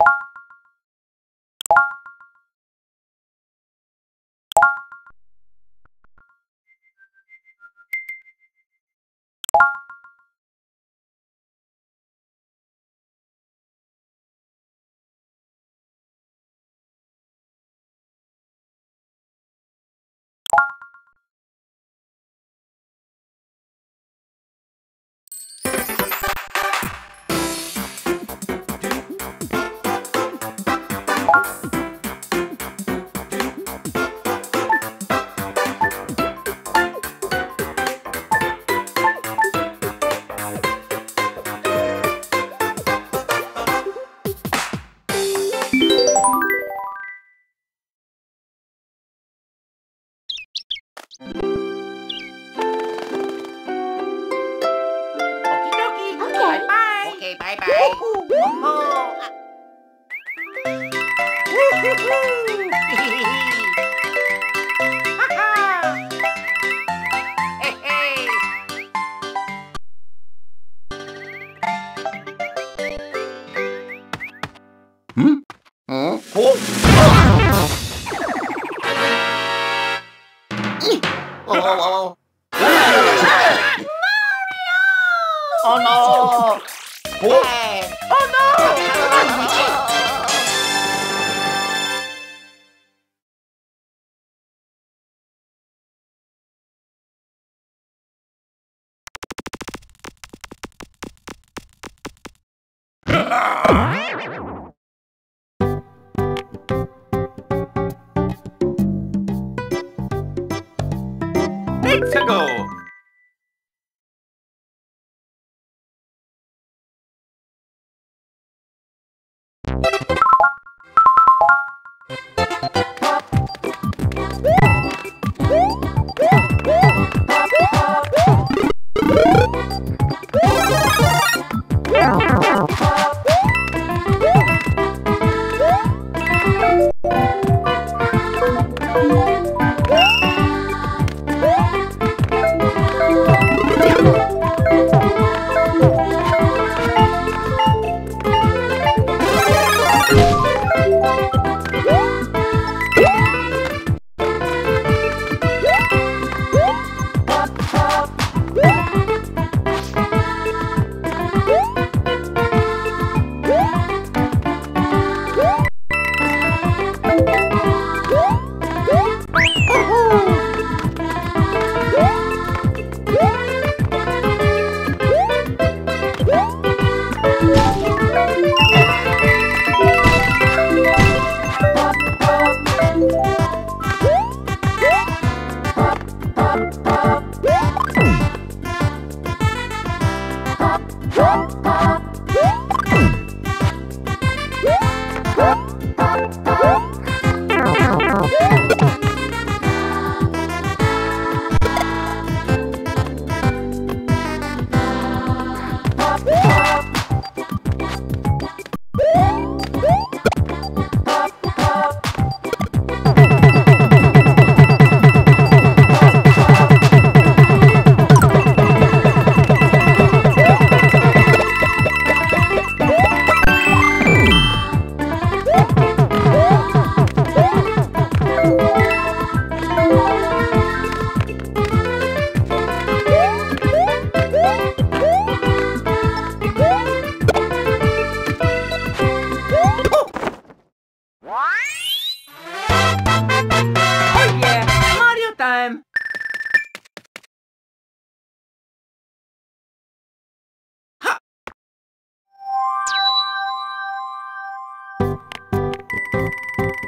you 응? 어? 어? Let's go.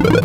you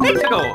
Let's go!